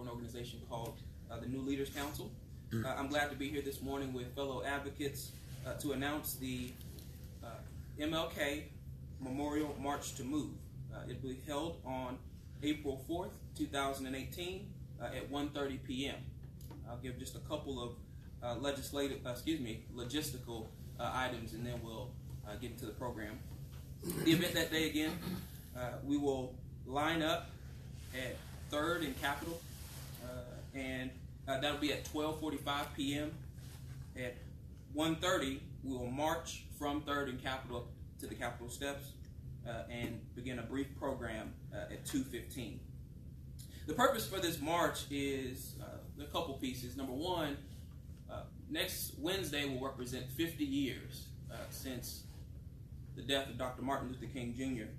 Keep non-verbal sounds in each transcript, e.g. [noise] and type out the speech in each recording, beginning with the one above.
for an organization called uh, the New Leaders Council. Uh, I'm glad to be here this morning with fellow advocates uh, to announce the uh, MLK Memorial March to Move. It will be held on April 4th, 2018 uh, at 1.30 p.m. I'll give just a couple of uh, legislative, uh, excuse me, logistical uh, items, and then we'll uh, get into the program. The event that day again, uh, we will line up at Third and Capitol, and uh, that'll be at 12:45 p.m. At 1:30, we will march from Third and Capitol to the Capitol steps uh, and begin a brief program uh, at 2:15. The purpose for this march is uh, a couple pieces. Number one, uh, next Wednesday will represent 50 years uh, since the death of Dr. Martin Luther King Jr.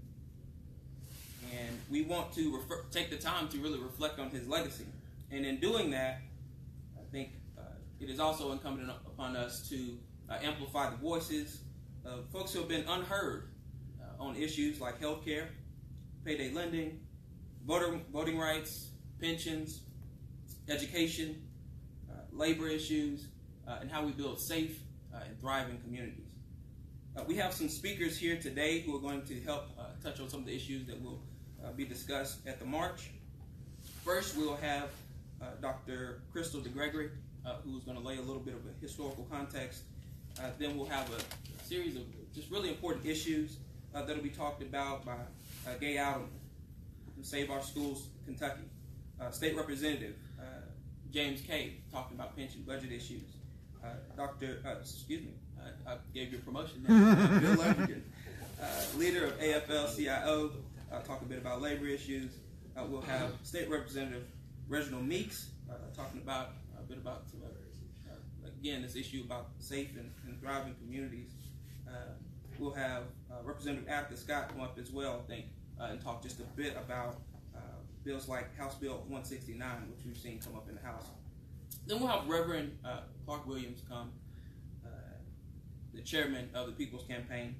And we want to refer, take the time to really reflect on his legacy. And in doing that, I think uh, it is also incumbent upon us to uh, amplify the voices of folks who have been unheard uh, on issues like healthcare, payday lending, voter, voting rights, pensions, education, uh, labor issues, uh, and how we build safe and thriving communities. Uh, we have some speakers here today who are going to help uh, touch on some of the issues that will uh, be discussed at the march. First, we'll have Uh, Dr. Crystal DeGregory, uh, who's going to lay a little bit of a historical context. Uh, then we'll have a series of just really important issues that'll be talked about by Gay Adelman from Save Our Schools, Kentucky. State Representative James Kay talking about pension budget issues. Dr. excuse me, I, I gave you a promotion. [laughs] Bill uh, leader of AFL-CIO, uh, talk a bit about labor issues. Uh, we'll have State Representative Reginald Meeks uh, talking about a bit about uh, again this issue about safe and, and thriving communities. Uh, we'll have Representative Attica Scott come up as well, I think, and talk just a bit about bills like House Bill 169, which we've seen come up in the House. Then we'll have Reverend Clark Williams come the chairman of the People's Campaign,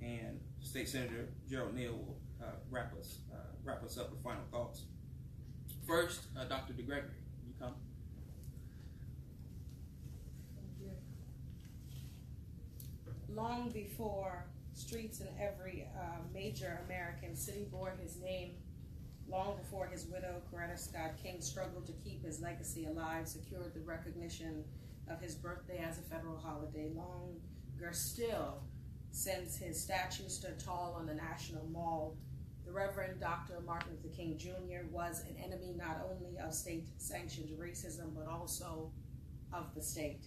and State Senator Gerald Neal will uh, wrap us uh, wrap us up with final thoughts. First, uh, Dr. DeGregory, you come. Long before streets in every uh, major American city bore his name, long before his widow, Coretta Scott King, struggled to keep his legacy alive, secured the recognition of his birthday as a federal holiday, long still, since his statue stood tall on the National Mall, the Reverend Dr. Martin Luther King Jr. was an enemy not only of state-sanctioned racism, but also of the state.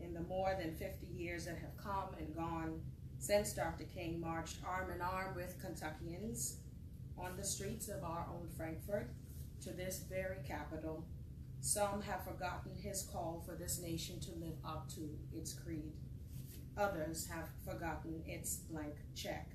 In the more than 50 years that have come and gone since Dr. King marched arm in arm with Kentuckians on the streets of our own Frankfort to this very capital, some have forgotten his call for this nation to live up to its creed. Others have forgotten its blank check.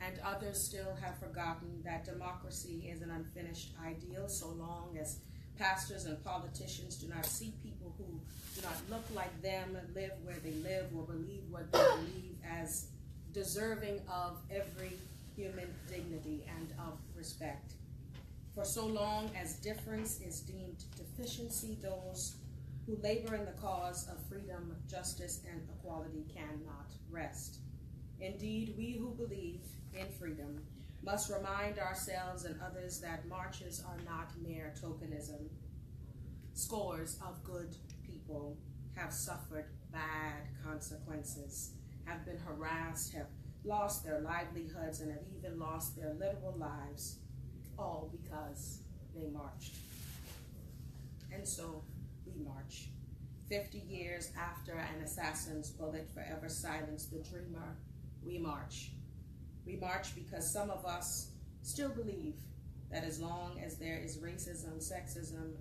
And others still have forgotten that democracy is an unfinished ideal so long as pastors and politicians do not see people who do not look like them, live where they live, or believe what they believe as deserving of every human dignity and of respect. For so long as difference is deemed deficiency, those who labor in the cause of freedom, justice, and equality cannot rest. Indeed, we who believe in freedom must remind ourselves and others that marches are not mere tokenism. Scores of good people have suffered bad consequences, have been harassed, have lost their livelihoods, and have even lost their literal lives, all because they marched. And so we march. 50 years after an assassin's bullet forever silenced the dreamer, we march. We march because some of us still believe that as long as there is racism, sexism,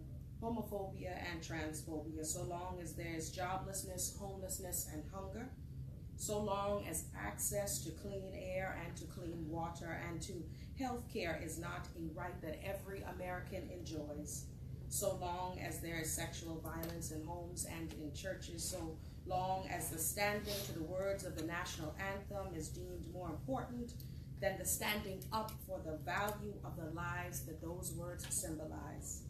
homophobia, and transphobia, so long as there is joblessness, homelessness, and hunger, so long as access to clean air and to clean water and to health care is not a right that every American enjoys, so long as there is sexual violence in homes and in churches, so long as the standing to the words of the national anthem is deemed more important than the standing up for the value of the lives that those words symbolize.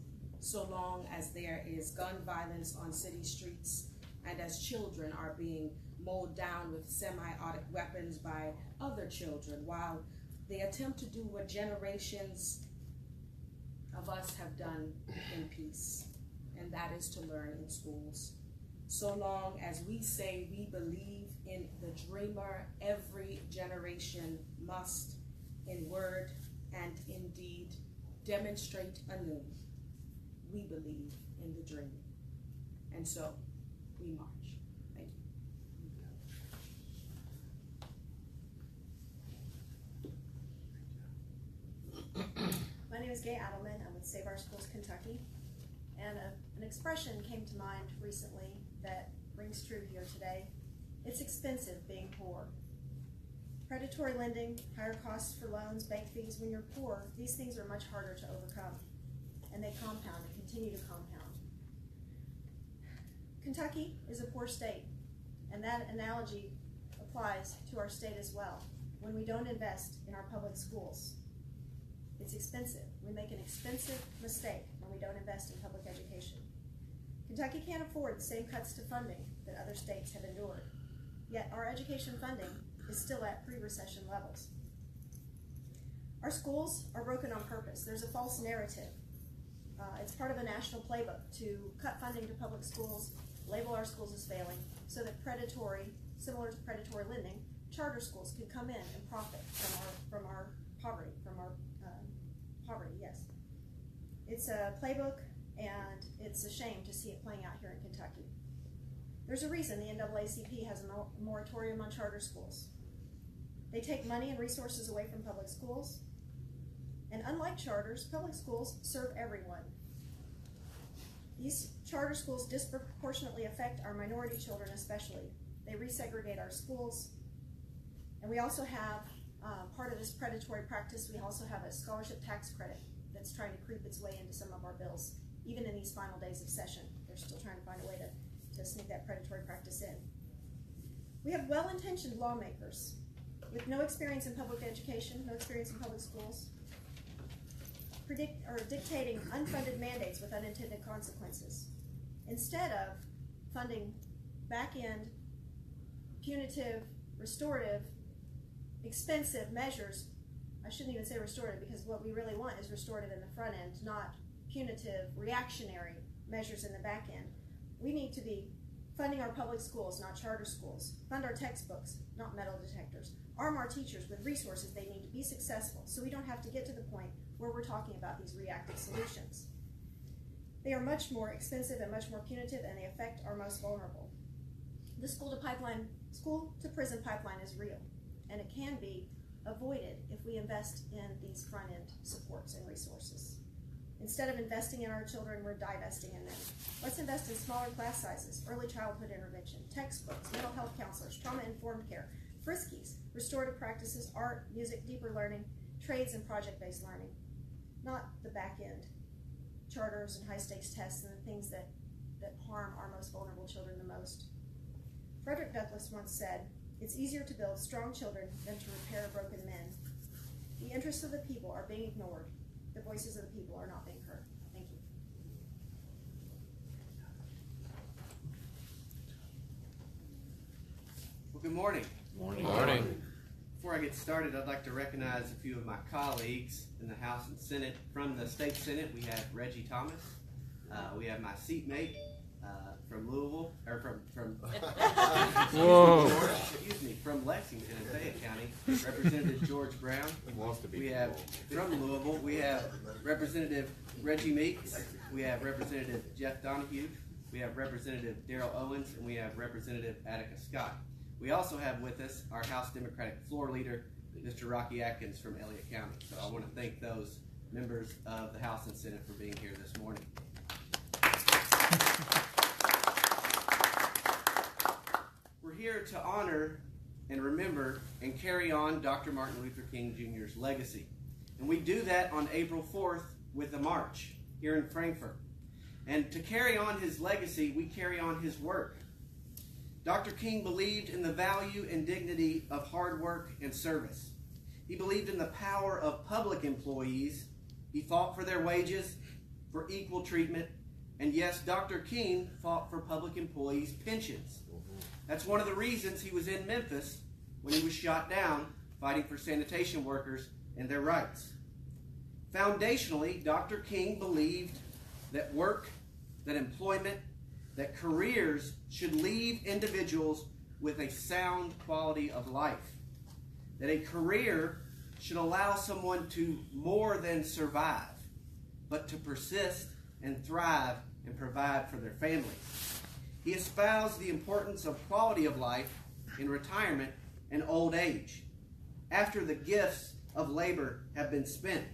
so long as there is gun violence on city streets and as children are being mowed down with semi-automatic weapons by other children while they attempt to do what generations of us have done in peace, and that is to learn in schools. So long as we say we believe in the dreamer, every generation must, in word and in deed, demonstrate anew we believe in the dream. And so we march. My name is Gay Adelman. I'm with Save Our Schools Kentucky. And a, an expression came to mind recently that rings true here today. It's expensive being poor. Predatory lending, higher costs for loans, bank fees when you're poor, these things are much harder to overcome. And they compound and continue to compound. Kentucky is a poor state, and that analogy applies to our state as well. When we don't invest in our public schools, it's expensive. We make an expensive mistake when we don't invest in public education. Kentucky can't afford the same cuts to funding that other states have endured. Yet our education funding is still at pre-recession levels. Our schools are broken on purpose. There's a false narrative. Uh, it's part of a national playbook to cut funding to public schools, label our schools as failing, so that predatory, similar to predatory lending, charter schools can come in and profit from our from our poverty, from our um, poverty. Yes, it's a playbook, and it's a shame to see it playing out here in Kentucky. There's a reason the NAACP has a moratorium on charter schools. They take money and resources away from public schools. And unlike charters, public schools serve everyone. These charter schools disproportionately affect our minority children especially. They resegregate our schools. And we also have, uh, part of this predatory practice, we also have a scholarship tax credit that's trying to creep its way into some of our bills. Even in these final days of session, they're still trying to find a way to to sneak that predatory practice in. We have well-intentioned lawmakers with no experience in public education, no experience in public schools, predict or dictating unfunded mandates with unintended consequences. Instead of funding back-end, punitive, restorative, expensive measures, I shouldn't even say restorative because what we really want is restorative in the front end, not punitive, reactionary measures in the back end. We need to be funding our public schools, not charter schools. Fund our textbooks, not metal detectors. Arm our teachers with resources they need to be successful so we don't have to get to the point where we're talking about these reactive solutions. They are much more expensive and much more punitive and they affect our most vulnerable. The school to pipeline, school to prison pipeline is real and it can be avoided if we invest in these front end supports and resources. Instead of investing in our children, we're divesting in them. Let's invest in smaller class sizes, early childhood intervention, textbooks, mental health counselors, trauma-informed care, friskies, restorative practices, art, music, deeper learning, trades, and project-based learning. Not the back end, charters and high-stakes tests and the things that, that harm our most vulnerable children the most. Frederick Douglass once said, it's easier to build strong children than to repair broken men. The interests of the people are being ignored the voices of the people are not being heard. Thank you. Well, good morning. Morning. Morning. Before I get started, I'd like to recognize a few of my colleagues in the House and Senate. From the State Senate, we have Reggie Thomas. Uh, we have my seatmate, uh, from Louisville, or from from [laughs] Whoa. excuse me, from Lexington and Fayette County, Representative George Brown. He wants to be We have from Louisville, we have Representative Reggie Meeks, we have Representative Jeff Donohue, we have Representative Darryl Owens, and we have Representative Attica Scott. We also have with us our House Democratic floor leader, Mr. Rocky Adkins from Elliott County. So I want to thank those members of the House and Senate for being here this morning. Here to honor and remember and carry on Dr. Martin Luther King Jr.'s legacy. And we do that on April 4th with a march here in Frankfort. And to carry on his legacy, we carry on his work. Dr. King believed in the value and dignity of hard work and service. He believed in the power of public employees. He fought for their wages. for equal treatment, and yes, Dr. King fought for public employees' pensions. That's one of the reasons he was in Memphis when he was shot down fighting for sanitation workers and their rights. Foundationally, Dr. King believed that work, that employment, that careers should leave individuals with a sound quality of life. That a career should allow someone to more than survive, but to persist and thrive and provide for their families. He espoused the importance of quality of life in retirement and old age, after the gifts of labor have been spent.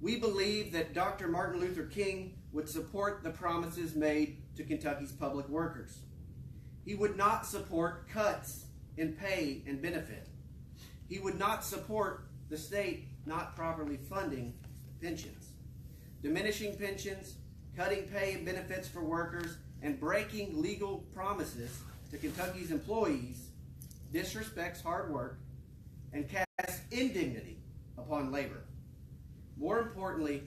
We believe that Dr. Martin Luther King would support the promises made to Kentucky's public workers. He would not support cuts in pay and benefit. He would not support the state not properly funding pensions. Diminishing pensions, cutting pay and benefits for workers, and breaking legal promises to Kentucky's employees disrespects hard work and casts indignity upon labor. More importantly,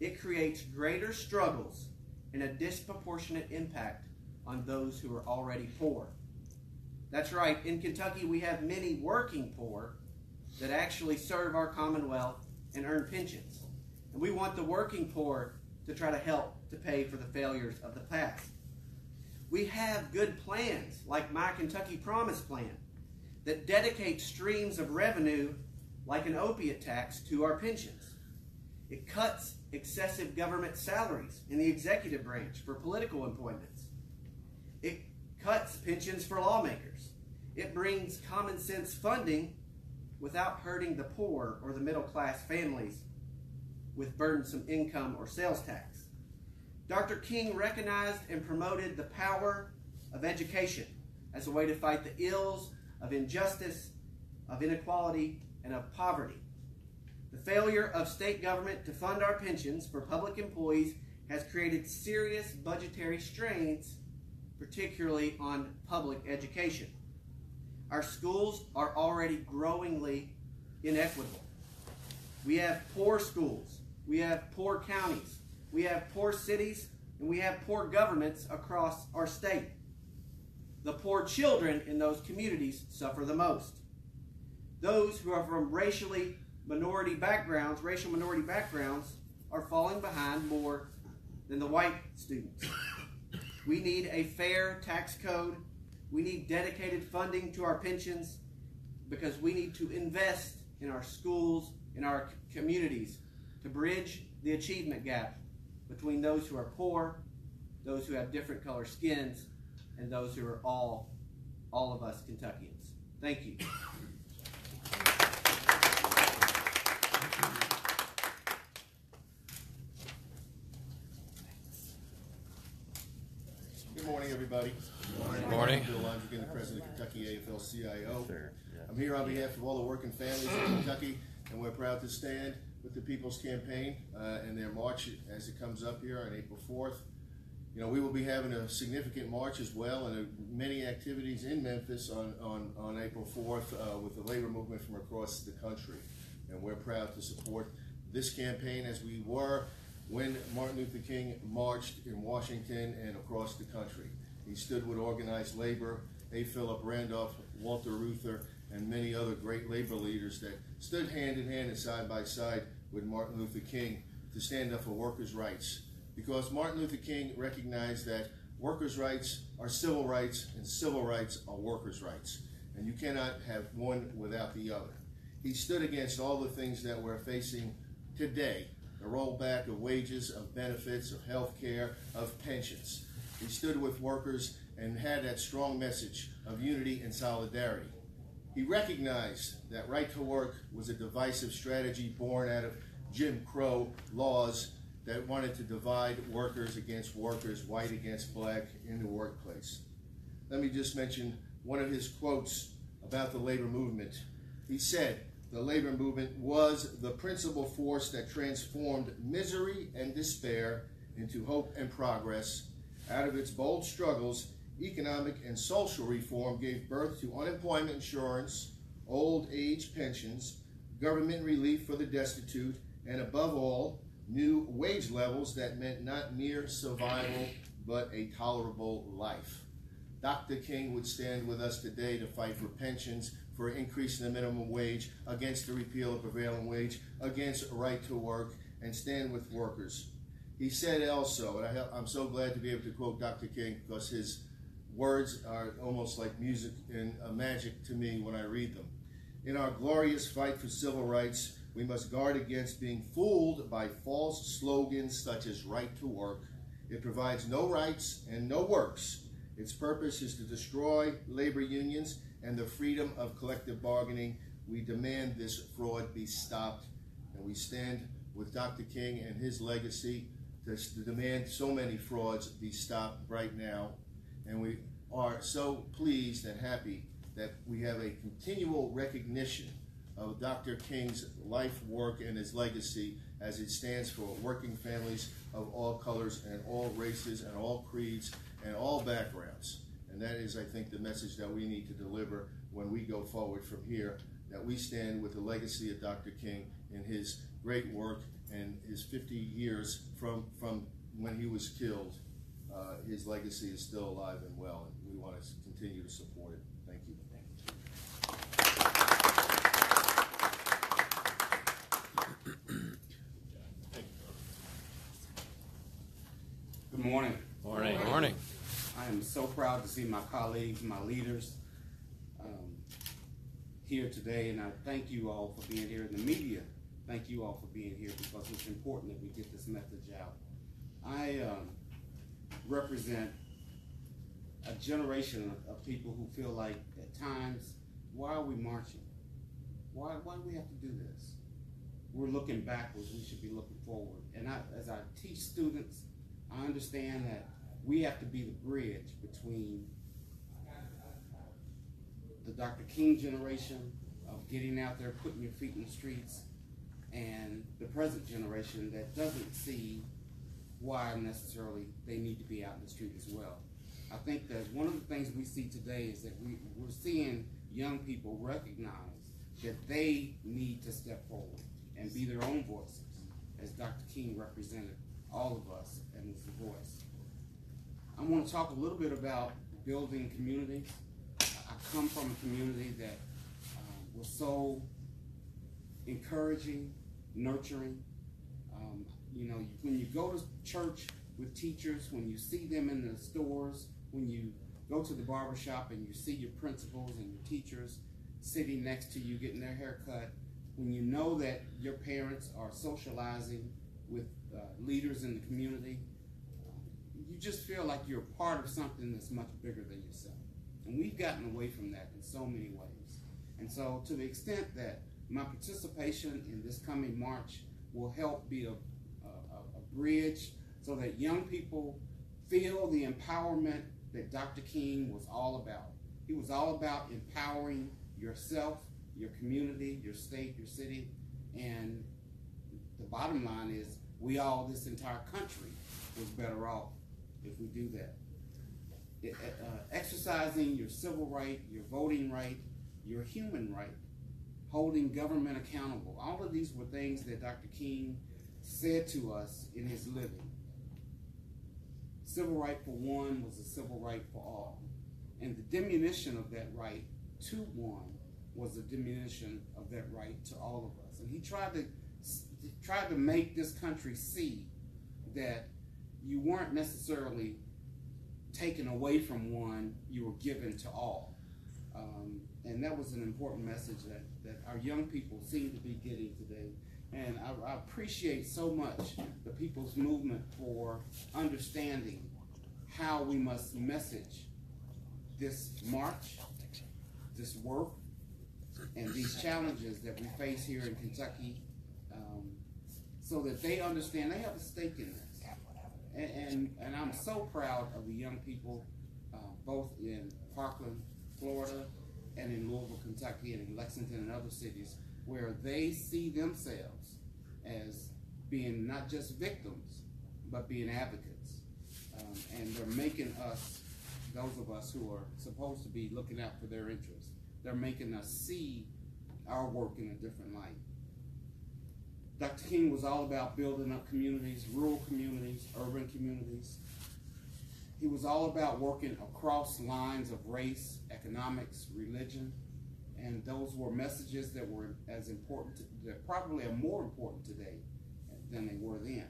it creates greater struggles and a disproportionate impact on those who are already poor. That's right, in Kentucky we have many working poor that actually serve our Commonwealth and earn pensions. And we want the working poor to try to help to pay for the failures of the past. We have good plans like My Kentucky Promise Plan that dedicate streams of revenue like an opiate tax to our pensions. It cuts excessive government salaries in the executive branch for political appointments. It cuts pensions for lawmakers. It brings common sense funding without hurting the poor or the middle class families with burdensome income or sales tax. Dr. King recognized and promoted the power of education as a way to fight the ills of injustice, of inequality, and of poverty. The failure of state government to fund our pensions for public employees has created serious budgetary strains, particularly on public education. Our schools are already growingly inequitable. We have poor schools, we have poor counties, we have poor cities, and we have poor governments across our state. The poor children in those communities suffer the most. Those who are from racially minority backgrounds, racial minority backgrounds, are falling behind more than the white students. [coughs] We need a fair tax code. We need dedicated funding to our pensions because we need to invest in our schools, in our communities to bridge the achievement gap between those who are poor, those who have different color skins, and those who are all all of us Kentuckians. Thank you. Good morning, everybody. Good morning. I'm Bill Londrigan, the president of Kentucky AFL-CIO. I'm here on behalf of all the working families in Kentucky, and we're proud to stand with the People's Campaign uh, and their march as it comes up here on April 4th. You know, we will be having a significant march as well and many activities in Memphis on, on, on April 4th uh, with the labor movement from across the country. And we're proud to support this campaign as we were when Martin Luther King marched in Washington and across the country. He stood with organized labor, A. Philip Randolph, Walter Reuther, and many other great labor leaders that stood hand in hand and side by side with Martin Luther King to stand up for workers' rights. Because Martin Luther King recognized that workers' rights are civil rights and civil rights are workers' rights. And you cannot have one without the other. He stood against all the things that we're facing today the rollback of wages, of benefits, of health care, of pensions. He stood with workers and had that strong message of unity and solidarity. He recognized that right to work was a divisive strategy born out of Jim Crow laws that wanted to divide workers against workers, white against black, in the workplace. Let me just mention one of his quotes about the labor movement. He said, the labor movement was the principal force that transformed misery and despair into hope and progress. Out of its bold struggles, economic and social reform gave birth to unemployment insurance, old age pensions, government relief for the destitute, and above all, new wage levels that meant not mere survival, but a tolerable life. Dr. King would stand with us today to fight for pensions, for increasing the minimum wage, against the repeal of prevailing wage, against right to work, and stand with workers. He said also, and I, I'm so glad to be able to quote Dr. King because his words are almost like music and uh, magic to me when I read them. In our glorious fight for civil rights, we must guard against being fooled by false slogans such as right to work. It provides no rights and no works. Its purpose is to destroy labor unions and the freedom of collective bargaining. We demand this fraud be stopped, and we stand with Dr. King and his legacy to, to demand so many frauds be stopped right now. And we are so pleased and happy that we have a continual recognition of Dr. King's life work and his legacy as it stands for working families of all colors and all races and all creeds and all backgrounds. And that is, I think, the message that we need to deliver when we go forward from here, that we stand with the legacy of Dr. King in his great work and his 50 years from, from when he was killed. Uh, his legacy is still alive and well, and we want to continue to support it. Thank you. Good morning. Morning. Morning. I am so proud to see my colleagues, my leaders um, here today, and I thank you all for being here. In the media, thank you all for being here because it's important that we get this message out. I um, represent a generation of, people who feel like at times, why are we marching? Why, why do we have to do this? We're looking backwards, we should be looking forward. And I, as I teach students, I understand that we have to be the bridge between the Dr. King generation of getting out there, putting your feet in the streets, and the present generation that doesn't see why necessarily they need to be out in the street as well. I think that one of the things we see today is that we, we're seeing young people recognize that they need to step forward and be their own voices, as Dr. King represented all of us and was the voice. I want to talk a little bit about building communities. I come from a community that um, was so encouraging, nurturing. You know, when you go to church with teachers, when you see them in the stores, when you go to the barber shop and you see your principals and your teachers sitting next to you getting their hair cut, when you know that your parents are socializing with uh, leaders in the community, you just feel like you're part of something that's much bigger than yourself. And we've gotten away from that in so many ways. And so, to the extent that my participation in this coming March will help be a bridge so that young people feel the empowerment that Dr. King was all about. He was all about empowering yourself, your community, your state, your city, and the bottom line is we all, this entire country, was better off if we do that. It, uh, exercising your civil right, your voting right, your human right, holding government accountable. All of these were things that Dr. King said to us in his living. Civil right for one was a civil right for all. And the diminution of that right to one was a diminution of that right to all of us. And he tried to tried to make this country see that you weren't necessarily taken away from one, you were given to all. Um, and that was an important message that, that our young people seem to be getting today. And I, I appreciate so much the people's movement for understanding how we must message this march, this work, and these challenges that we face here in Kentucky, um, so that they understand they have a stake in this. And, and, and I'm so proud of the young people, uh, both in Parkland, Florida, and in Louisville, Kentucky, and in Lexington and other cities, where they see themselves as being not just victims, but being advocates. Um, and they're making us, those of us who are supposed to be looking out for their interests, they're making us see our work in a different light. Dr. King was all about building up communities, rural communities, urban communities. He was all about working across lines of race, economics, religion, and those were messages that were as important, to, that probably are more important today than they were then.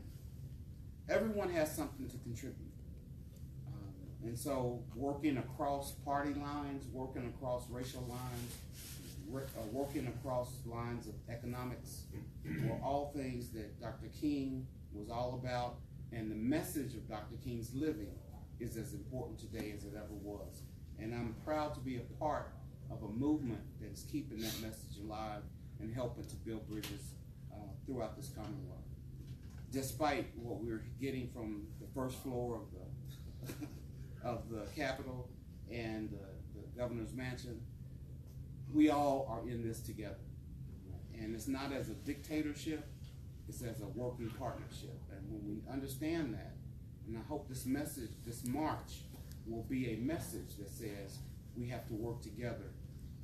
Everyone has something to contribute. Um, and so, working across party lines, working across racial lines, uh, working across lines of economics were all things that Dr. King was all about, and the message of Dr. King's living is as important today as it ever was. And I'm proud to be a part of a movement that is keeping that message alive and helping to build bridges uh, throughout this Commonwealth. Despite what we're getting from the first floor of the [laughs] of the Capitol and the, the governor's mansion, we all are in this together. And it's not as a dictatorship, it's as a working partnership. And when we understand that, and I hope this message, this march, will be a message that says we have to work together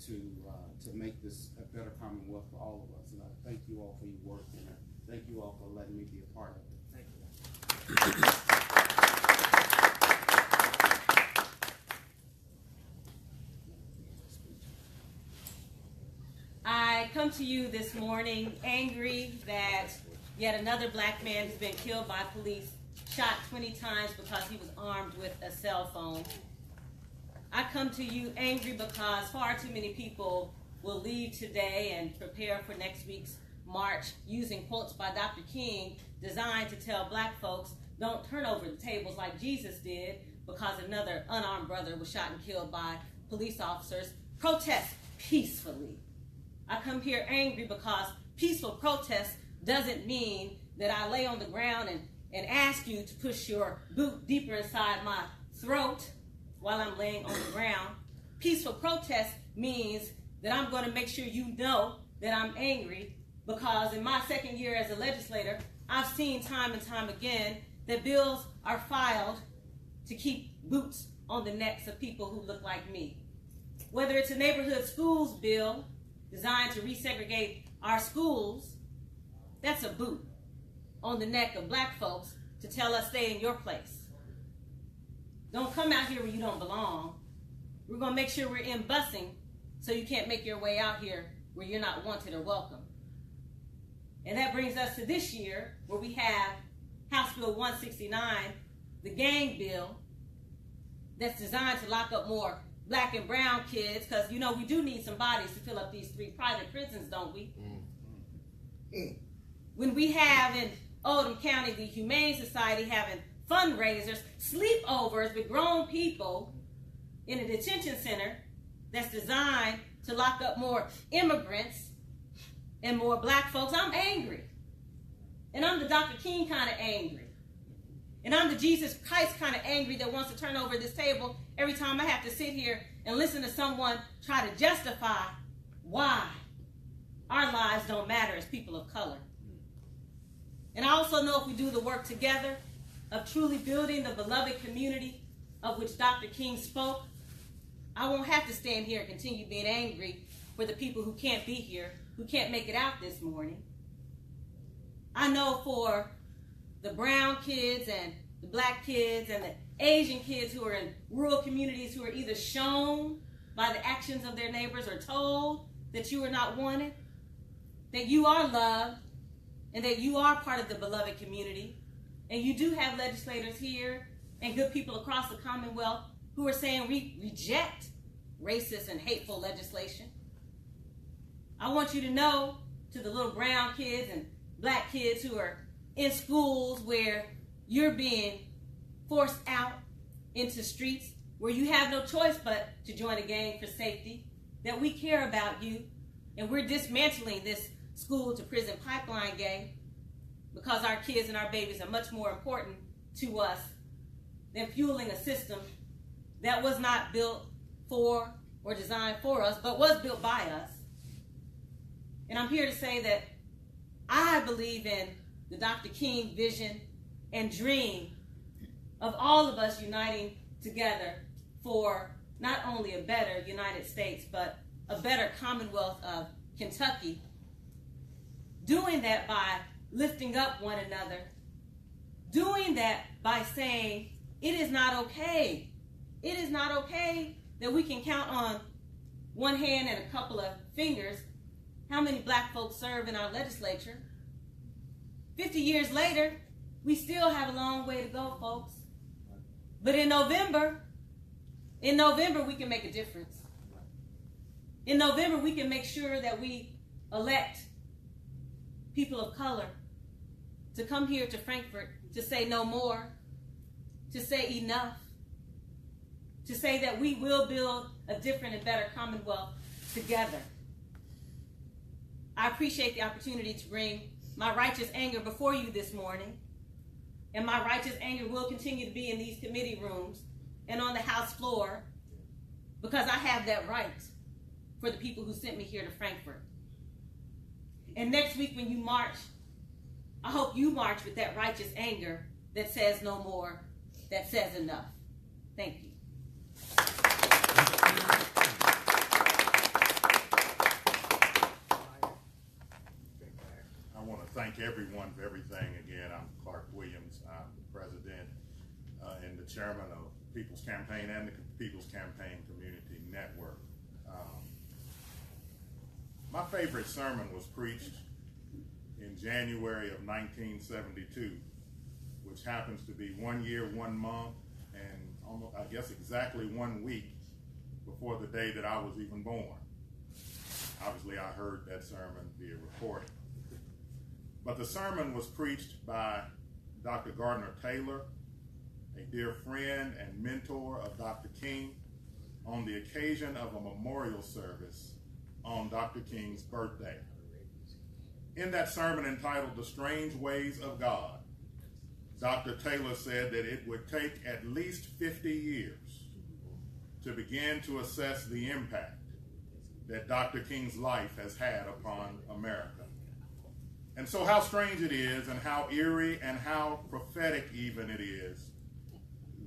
to uh, to make this a better Commonwealth for all of us. And I thank you all for your work, and I thank you all for letting me be a part of it. Thank you. I come to you this morning angry that yet another black man has been killed by police, shot 20 times because he was armed with a cell phone. I come to you angry because far too many people will leave today and prepare for next week's march using quotes by Dr. King designed to tell black folks don't turn over the tables like Jesus did because another unarmed brother was shot and killed by police officers. Protest peacefully. I come here angry because peaceful protest doesn't mean that I lay on the ground and, and ask you to push your boot deeper inside my throat while I'm laying on the ground. Peaceful protest means that I'm going to make sure you know that I'm angry because in my second year as a legislator, I've seen time and time again that bills are filed to keep boots on the necks of people who look like me. Whether it's a neighborhood schools bill designed to resegregate our schools, that's a boot on the neck of black folks to tell us stay in your place. Don't come out here where you don't belong. We're going to make sure we're in busing so you can't make your way out here where you're not wanted or welcome. And that brings us to this year where we have House Bill 169, the gang bill, that's designed to lock up more black and brown kids because, you know, we do need some bodies to fill up these three private prisons, don't we? Mm-hmm. When we have in Oldham County the Humane Society having fundraisers, sleepovers with grown people in a detention center that's designed to lock up more immigrants and more black folks, I'm angry. And I'm the Dr. King kind of angry. And I'm the Jesus Christ kind of angry that wants to turn over this table every time I have to sit here and listen to someone try to justify why our lives don't matter as people of color. And I also know if we do the work together of truly building the beloved community of which Dr. King spoke, I won't have to stand here and continue being angry for the people who can't be here, who can't make it out this morning. I know for the brown kids and the black kids and the Asian kids who are in rural communities who are either shown by the actions of their neighbors or told that you are not wanted, that you are loved, and that you are part of the beloved community. And you do have legislators here and good people across the Commonwealth who are saying we reject racist and hateful legislation. I want you to know to the little brown kids and black kids who are in schools where you're being forced out into streets where you have no choice but to join a gang for safety, that we care about you, and we're dismantling this school to prison pipeline gang because our kids and our babies are much more important to us than fueling a system that was not built for or designed for us, but was built by us. And I'm here to say that I believe in the Dr. King vision and dream of all of us uniting together for not only a better United States, but a better Commonwealth of Kentucky. Doing that by lifting up one another, doing that by saying, it is not okay. It is not okay that we can count on one hand and a couple of fingers how many black folks serve in our legislature. 50 years later, we still have a long way to go, folks. But in November, in November, we can make a difference. In November, we can make sure that we elect people of color to come here to Frankfort to say no more, to say enough, to say that we will build a different and better Commonwealth together. I appreciate the opportunity to bring my righteous anger before you this morning. And my righteous anger will continue to be in these committee rooms and on the House floor because I have that right for the people who sent me here to Frankfort. And next week, when you march, I hope you march with that righteous anger that says no more, that says enough. Thank you. I want to thank everyone for everything. Again, I'm Clark Williams. I'm the president uh, and the chairman of People's Campaign and the People's Campaign Community Network. Um, my favorite sermon was preached in January of 1972, which happens to be one year, one month, and almost, I guess exactly one week before the day that I was even born. Obviously, I heard that sermon via recording. But the sermon was preached by Dr. Gardner Taylor, a dear friend and mentor of Dr. King, on the occasion of a memorial service on Dr. King's birthday. In that sermon entitled The Strange Ways of God, Dr. Taylor said that it would take at least 50 years to begin to assess the impact that Dr. King's life has had upon America. And so, how strange it is, and how eerie, and how prophetic even it is,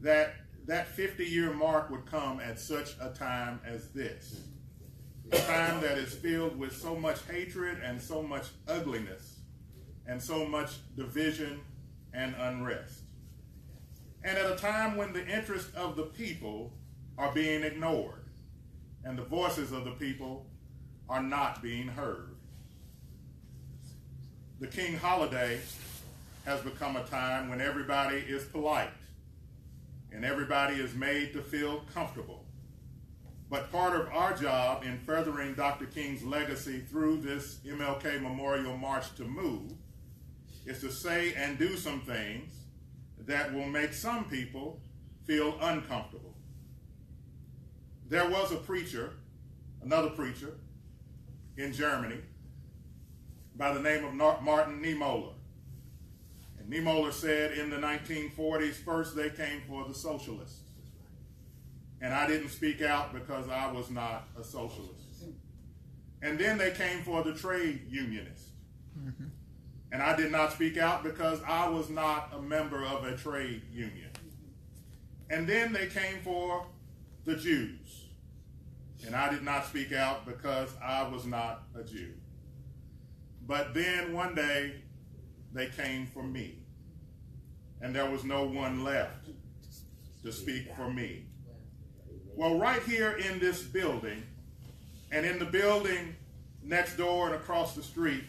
that that 50 year mark would come at such a time as this. A time that is filled with so much hatred and so much ugliness and so much division and unrest. And at a time when the interests of the people are being ignored and the voices of the people are not being heard. The King holiday has become a time when everybody is polite and everybody is made to feel comfortable. But part of our job in furthering Dr. King's legacy through this MLK Memorial March to Move is to say and do some things that will make some people feel uncomfortable. There was a preacher, another preacher, in Germany by the name of Martin Niemöller. And Niemöller said in the 1940s, first they came for the socialists. And I didn't speak out because I was not a socialist. And then they came for the trade unionist. Mm-hmm. And I did not speak out because I was not a member of a trade union. And then they came for the Jews. And I did not speak out because I was not a Jew. But then one day they came for me. And there was no one left to speak for me. Well, right here in this building, and in the building next door and across the street,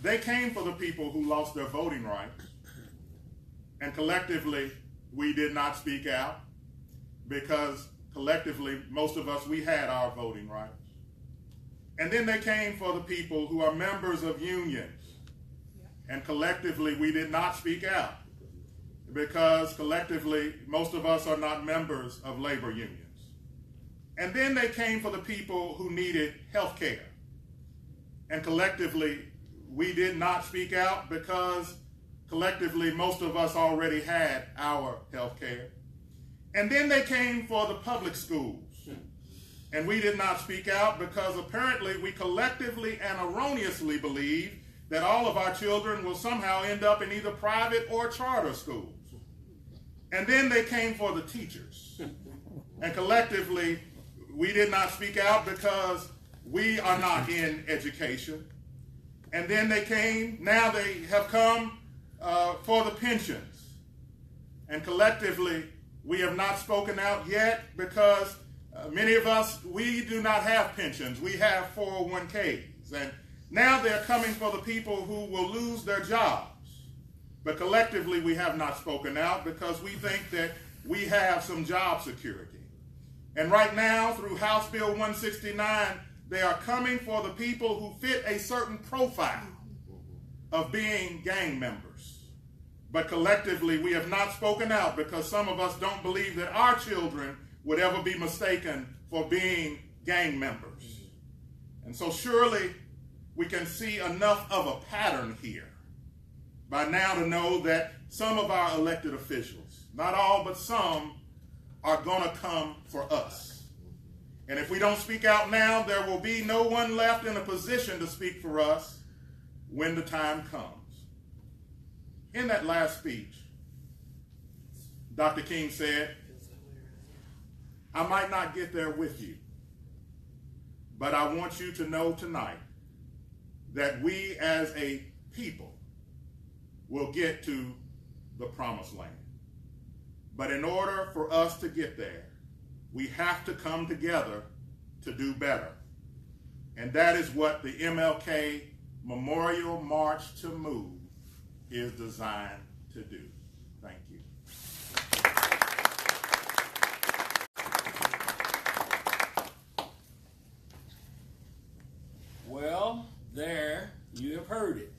they came for the people who lost their voting rights. And collectively, we did not speak out because collectively, most of us, we had our voting rights. And then they came for the people who are members of unions. And collectively, we did not speak out because collectively, most of us are not members of labor unions. And then they came for the people who needed health care. And collectively, we did not speak out because collectively, most of us already had our health care. And then they came for the public schools. And we did not speak out because apparently we collectively and erroneously believe that all of our children will somehow end up in either private or charter schools. And then they came for the teachers. And collectively, we did not speak out because we are not in education. and then they came, now they have come uh, for the pensions. And collectively, we have not spoken out yet because uh, many of us, we do not have pensions. We have 401ks. And now they're coming for the people who will lose their jobs. But collectively, we have not spoken out because we think that we have some job security. And right now, through House Bill 169, they are coming for the people who fit a certain profile of being gang members. But collectively, we have not spoken out because some of us don't believe that our children would ever be mistaken for being gang members. And so, surely, we can see enough of a pattern here by now to know that some of our elected officials, not all, but some, are going to come for us. And if we don't speak out now, there will be no one left in a position to speak for us when the time comes. In that last speech, Dr. King said, I might not get there with you, but I want you to know tonight that we as a people will get to the promised land. But in order for us to get there, we have to come together to do better. And that is what the MLK Memorial March to Move is designed to do. Thank you. Well, there you have heard it.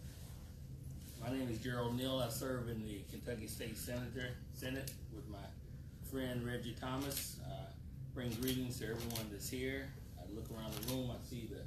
Name is Gerald Neal. I serve in the Kentucky State Senator Senate with my friend Reggie Thomas. Uh, bring greetings to everyone that's here. I look around the room. I see the